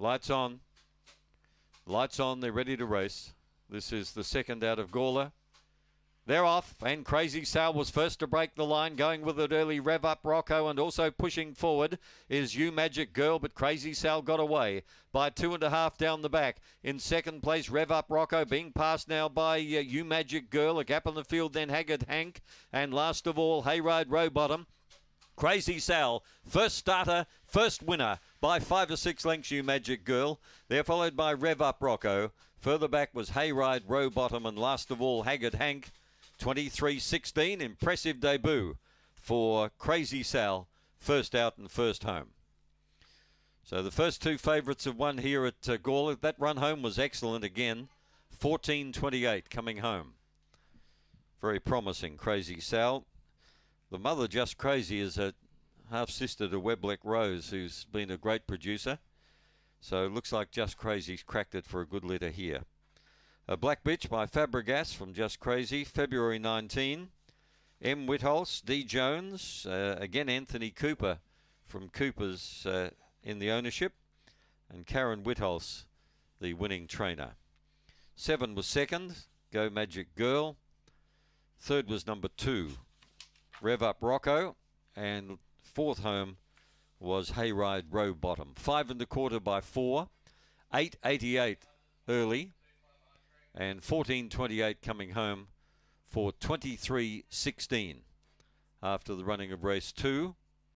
Lights on. Lights on. They're ready to race. This is the second out of Gawler. They're off, and Crazy Sal was first to break the line, going with it early. Rev up Rocco, and also pushing forward is You Magic Girl, but Crazy Sal got away by two and a half down the back. In second place, Rev up Rocco, being passed now by uh, You Magic Girl. A gap in the field, then Haggard Hank, and last of all, Hayride Rowbottom. Crazy Sal, first starter, first winner by five or six lengths, you magic girl. They're followed by Rev Up Rocco. Further back was Hayride Rowbottom, and last of all, Haggard Hank. 23-16, impressive debut for Crazy Sal, first out and first home. So the first two favourites have won here at uh, Gawler. That run home was excellent again. 14-28 coming home. Very promising, Crazy Sal. The mother, Just Crazy, is a half-sister to Webleck Rose, who's been a great producer. So it looks like Just Crazy's cracked it for a good litter here. A Black Bitch by Fabregas from Just Crazy, February 19. M. Whitholz, D. Jones, uh, again Anthony Cooper from Cooper's uh, in the ownership, and Karen Whitholz, the winning trainer. Seven was second, Go Magic Girl. Third was number two, Rev Up Rocco, and fourth home was Hayride Rowbottom. Five and a quarter by four, 888 early and 14.28 coming home for 23.16 after the running of race two.